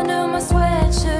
under my sweatshirt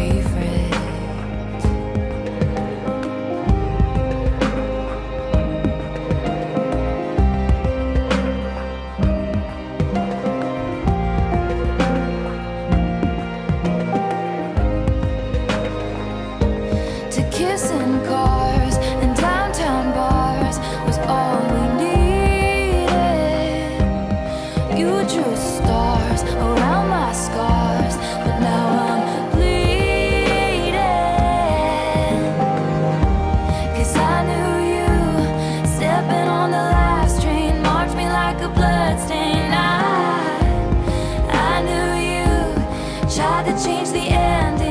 I to change the ending.